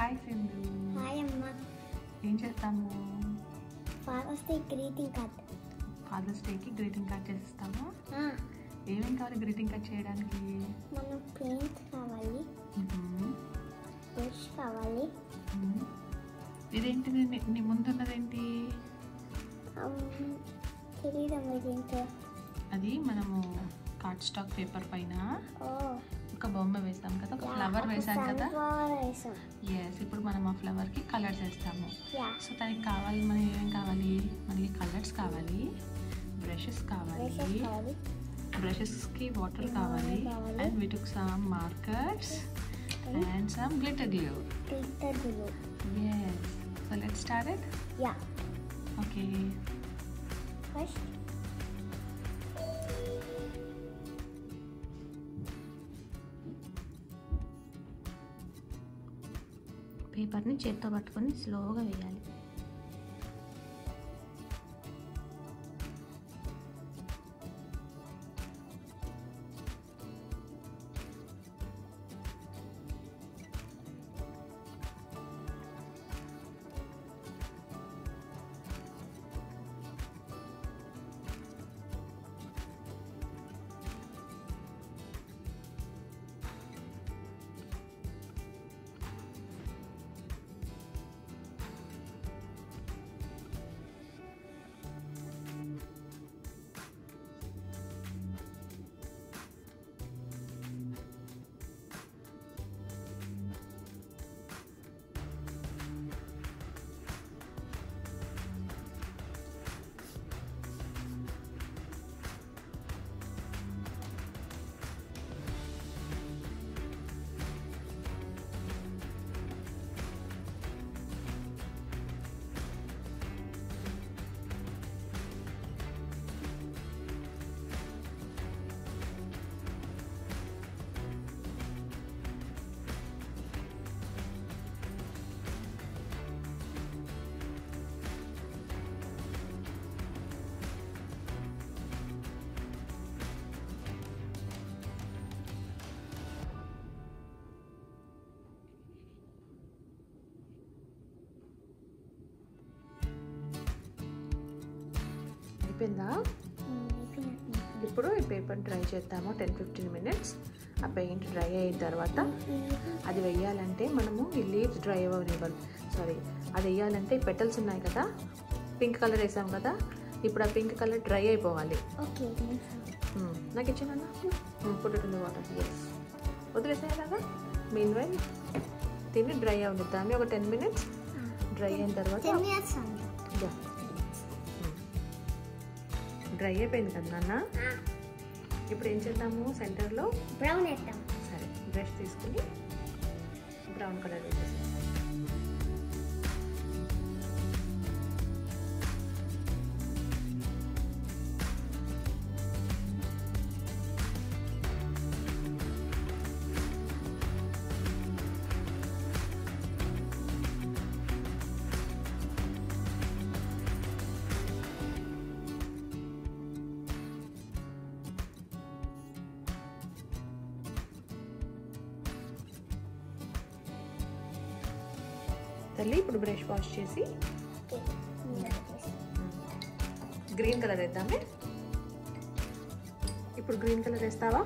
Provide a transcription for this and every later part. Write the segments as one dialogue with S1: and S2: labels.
S1: Hi Sindhu
S2: hi అమ్మ.
S1: ఏం చేస్తాము?
S2: Father's day greeting card
S1: father's డేకి గ్రీటింగ్ కార్డ్ చేస్తాము ఏమేం కావాలి గ్రీటింగ్ కార్డ్ చేయడానికి?
S2: మనం పెయింట్ కావాలి. బ్రష్ కావాలి.
S1: మ్మ్. ఇదేంటిది? నీ- ముందున్నదేంటి?
S2: ఇదేంటో.
S1: అది మనము కార్డ్ స్టాక్ పేపర్ పైన
S2: ఓ
S1: ఒక బొమ్మ వేస్తాం కదా ఒక ఫ్లవర్ వేసాం కదా
S2: ఫ్లవర్ వేసాం
S1: ఎస్ ఇప్పుడు మనం ఆ ఫ్లవర్కి కలర్స్ వేస్తాము
S2: యా
S1: సో దానికి కావాలి మనకి ఏమేం కావాలి మనకి కలర్స్ కావాలి బ్రషెస్
S2: వేసేస్
S1: కావాలి
S2: కావాలి
S1: బ్రషెస్కి వాటర్ కావాలి
S2: కావాలి.
S1: And we took some markers and some glitter glue
S2: glitter glue
S1: yes so let's start it
S2: yeah
S1: okay
S2: first
S1: పేపర్ని చేత్తో పట్టుకొని స్లోగా వేయాలి. అయిపోయిందా? ఇప్పుడు ఈ పేపర్ డ్రై చేద్దాము. Ten fifteen minutes. ఆ పెయింట్ డ్రై అయిన తర్వాత అది వేయాలంటే మనము ఈ లీవ్స్ డ్రై అవ్వనివ్వాలి సారీ అది వేయాలంటే ఈ పెటల్స్ ఉన్నాయి కదా? పింక్ కలర్ వేసాం కదా? ఇప్పుడు ఆ పింక్ కలర్ డ్రై అయిపోవాలి. నాకు ఇచ్చానన్నా పుట్టుతుంది వాటర్ ఎస్ వదిలేసేలాగా మెయిన్ వై తిని డ్రై అవనిద్దాం ఒక టెన్ మినిట్స్ డ్రై అయిన తర్వాత డ్రై అయిపోయింది కదా నాన్న? ఇప్పుడు ఏం చేద్దాము? సెంటర్లో
S2: బ్రౌన్ వేస్తాం
S1: సరే బ్రష్ తీసుకుని బ్రౌన్ కలర్ వేసేస్తాం తల్లి ఇప్పుడు బ్రష్ వాష్ చేసి గ్రీన్ కలర్ వేద్దామే. ఇప్పుడు గ్రీన్ కలర్ వేస్తావా?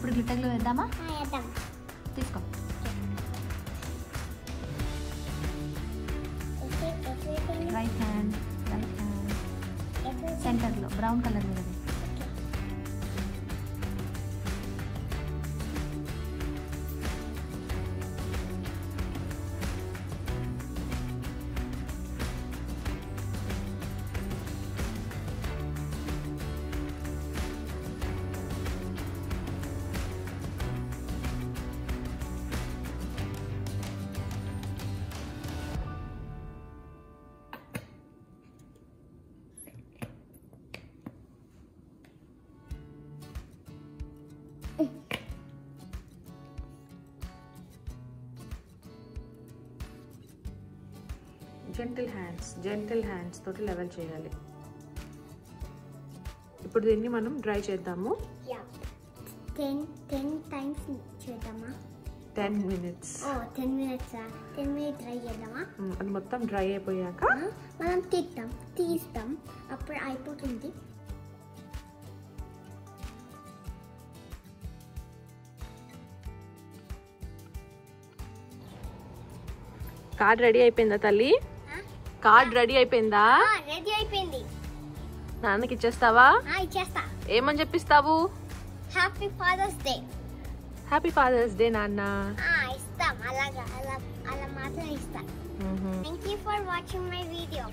S1: ఇప్పుడు గ్లిటర్లో వేద్దామా?
S2: వేద్దాం.
S1: తీసుకో. రైట్ హ్యాండ్ రైట్ హ్యాండ్ సెంటర్లో బ్రౌన్ కలర్ మీద జెంటిల్ హ్యాండ్స్ జెంటిల్ హ్యాండ్స్ తోటి లెవెల్ చేయాలి. ఇప్పుడు దీన్ని మనం డ్రై చేద్దాము.
S2: టెన్ టెన్ టైమ్స్ చేద్దామా?
S1: Ten
S2: minutes ten minutes ten minutes try చేద్దామా?
S1: అది మొత్తం డ్రై అయిపోయాక
S2: ఆ, మనం తిట్టాం తీస్తాం. అప్పుడు అయిపోతుంది.
S1: కార్డ్ రెడీ అయిపోయిందా తల్లి? కార్డ్ రెడీ అయిపోయిందా?
S2: రెడీ అయిపోయింది.
S1: నాన్నకి ఇచ్చేస్తావా?
S2: ఇచ్చేస్తా.
S1: ఏమని చెప్పిస్తావు?
S2: Happy father's day
S1: happy father's day నాన్న.
S2: ఇస్తాం. అలాగా అలా అలా మాత్రం ఇస్తా. Thank you for watching my video